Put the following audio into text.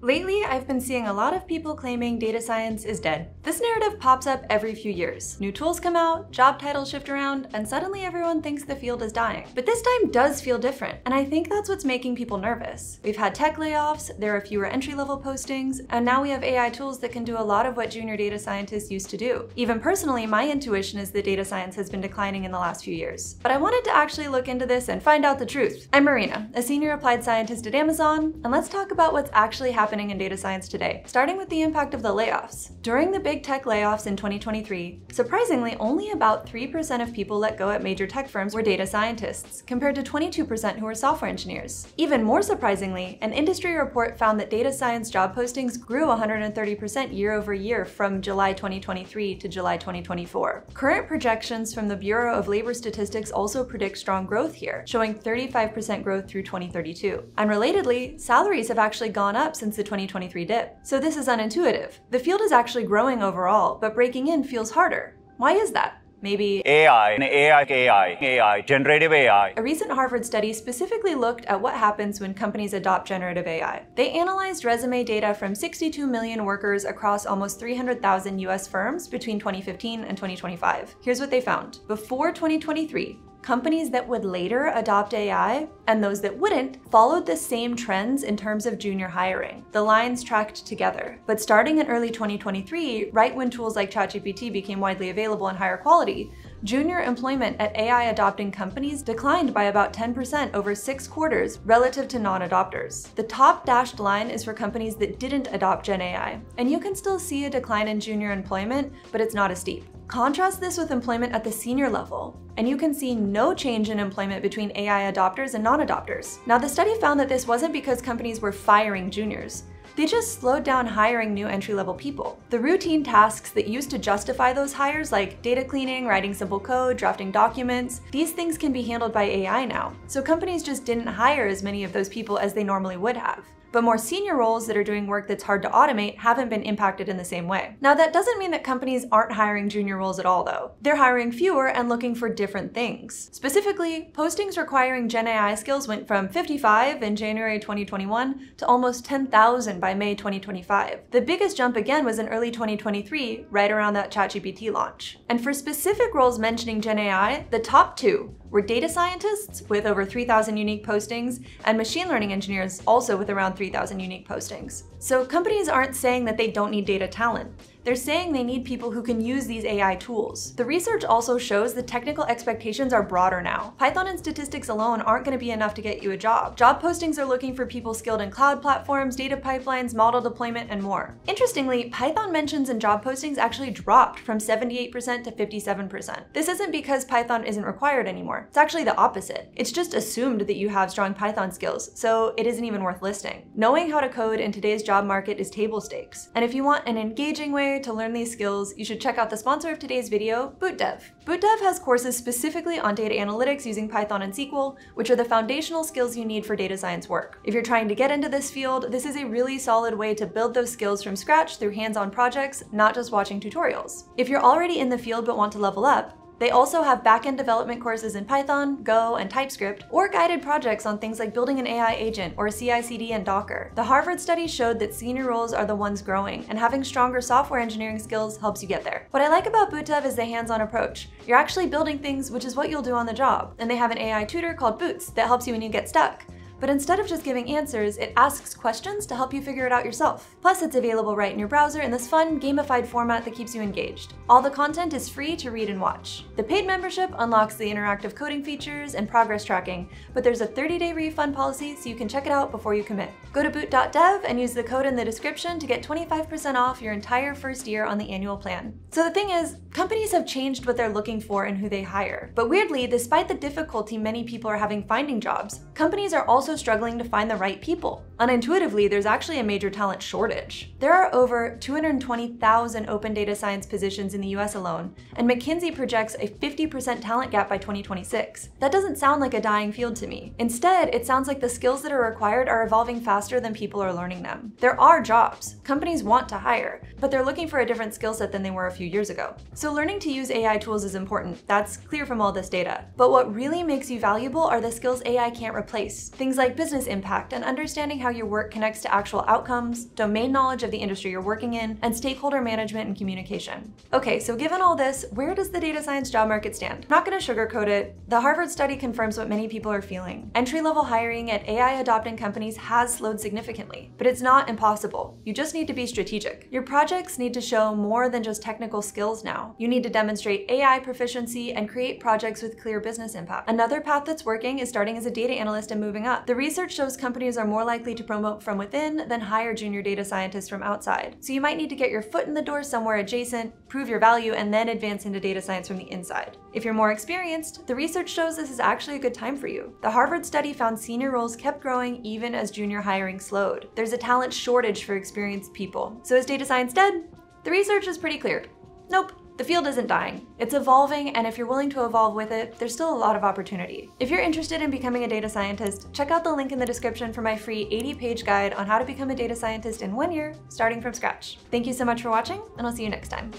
Lately, I've been seeing a lot of people claiming data science is dead. This narrative pops up every few years. New tools come out, job titles shift around, and suddenly everyone thinks the field is dying. But this time does feel different, and I think that's what's making people nervous. We've had tech layoffs, there are fewer entry-level postings, and now we have AI tools that can do a lot of what junior data scientists used to do. Even personally, my intuition is that data science has been declining in the last few years. But I wanted to actually look into this and find out the truth. I'm Marina, a senior applied scientist at Amazon, and let's talk about what's actually happening happening in data science today, starting with the impact of the layoffs. During the big tech layoffs in 2023, surprisingly, only about 3% of people let go at major tech firms were data scientists, compared to 22% who were software engineers. Even more surprisingly, an industry report found that data science job postings grew 130% year over year from July 2023 to July 2024. Current projections from the Bureau of Labor Statistics also predict strong growth here, showing 35% growth through 2032. And relatedly, salaries have actually gone up since the 2023 dip. So this is unintuitive. The field is actually growing overall, but breaking in feels harder. Why is that? Maybe AI, AI, AI, AI, generative AI. A recent Harvard study specifically looked at what happens when companies adopt generative AI. They analyzed resume data from 62 million workers across almost 300,000 US firms between 2015 and 2025. Here's what they found. Before 2023, companies that would later adopt AI and those that wouldn't followed the same trends in terms of junior hiring. The lines tracked together. But starting in early 2023, right when tools like ChatGPT became widely available and higher quality, junior employment at AI adopting companies declined by about 10% over six quarters relative to non adopters. The top dashed line is for companies that didn't adopt Gen AI, and you can still see a decline in junior employment, but it's not as steep. Contrast this with employment at the senior level, and you can see no change in employment between AI adopters and non-adopters. Now, the study found that this wasn't because companies were firing juniors. They just slowed down hiring new entry-level people. The routine tasks that used to justify those hires, like data cleaning, writing simple code, drafting documents, these things can be handled by AI now. So companies just didn't hire as many of those people as they normally would have but more senior roles that are doing work that's hard to automate haven't been impacted in the same way. Now, that doesn't mean that companies aren't hiring junior roles at all, though. They're hiring fewer and looking for different things. Specifically, postings requiring Gen AI skills went from 55 in January 2021 to almost 10,000 by May 2025. The biggest jump again was in early 2023, right around that ChatGPT launch. And for specific roles mentioning Gen AI, the top two were data scientists with over 3,000 unique postings and machine learning engineers also with around 3,000 unique postings. So companies aren't saying that they don't need data talent. They're saying they need people who can use these AI tools. The research also shows the technical expectations are broader now. Python and statistics alone aren't going to be enough to get you a job. Job postings are looking for people skilled in cloud platforms, data pipelines, model deployment, and more. Interestingly, Python mentions in job postings actually dropped from 78% to 57%. This isn't because Python isn't required anymore. It's actually the opposite. It's just assumed that you have strong Python skills, so it isn't even worth listing. Knowing how to code in today's job market is table stakes. And if you want an engaging way to learn these skills, you should check out the sponsor of today's video, BootDev. BootDev has courses specifically on data analytics using Python and SQL, which are the foundational skills you need for data science work. If you're trying to get into this field, this is a really solid way to build those skills from scratch through hands-on projects, not just watching tutorials. If you're already in the field but want to level up, they also have backend development courses in Python, Go, and TypeScript, or guided projects on things like building an AI agent or CI/CD and Docker. The Harvard study showed that senior roles are the ones growing, and having stronger software engineering skills helps you get there. What I like about BootDev is the hands-on approach. You're actually building things, which is what you'll do on the job. And they have an AI tutor called Boots that helps you when you get stuck. But instead of just giving answers, it asks questions to help you figure it out yourself. Plus, it's available right in your browser in this fun, gamified format that keeps you engaged. All the content is free to read and watch. The paid membership unlocks the interactive coding features and progress tracking, but there's a 30-day refund policy so you can check it out before you commit. Go to boot.dev and use the code in the description to get 25% off your entire first year on the annual plan. So the thing is, companies have changed what they're looking for and who they hire. But weirdly, despite the difficulty many people are having finding jobs, companies are also also struggling to find the right people. Unintuitively, there's actually a major talent shortage. There are over 220,000 open data science positions in the US alone, and McKinsey projects a 50% talent gap by 2026. That doesn't sound like a dying field to me. Instead, it sounds like the skills that are required are evolving faster than people are learning them. There are jobs. Companies want to hire, but they're looking for a different skill set than they were a few years ago. So learning to use AI tools is important. That's clear from all this data. But what really makes you valuable are the skills AI can't replace. Things like business impact and understanding how your work connects to actual outcomes, domain knowledge of the industry you're working in, and stakeholder management and communication. Okay, so given all this, where does the data science job market stand? I'm not gonna sugarcoat it. The Harvard study confirms what many people are feeling. Entry-level hiring at AI adopting companies has slowed significantly, but it's not impossible. You just need to be strategic. Your projects need to show more than just technical skills now. You need to demonstrate AI proficiency and create projects with clear business impact. Another path that's working is starting as a data analyst and moving up. The research shows companies are more likely to promote from within than hire junior data scientists from outside. So you might need to get your foot in the door somewhere adjacent, prove your value, and then advance into data science from the inside. If you're more experienced, the research shows this is actually a good time for you. The Harvard study found senior roles kept growing even as junior hiring slowed. There's a talent shortage for experienced people. So is data science dead? The research is pretty clear. Nope. The field isn't dying. It's evolving, and if you're willing to evolve with it, there's still a lot of opportunity. If you're interested in becoming a data scientist, check out the link in the description for my free 80-page guide on how to become a data scientist in one year, starting from scratch. Thank you so much for watching, and I'll see you next time.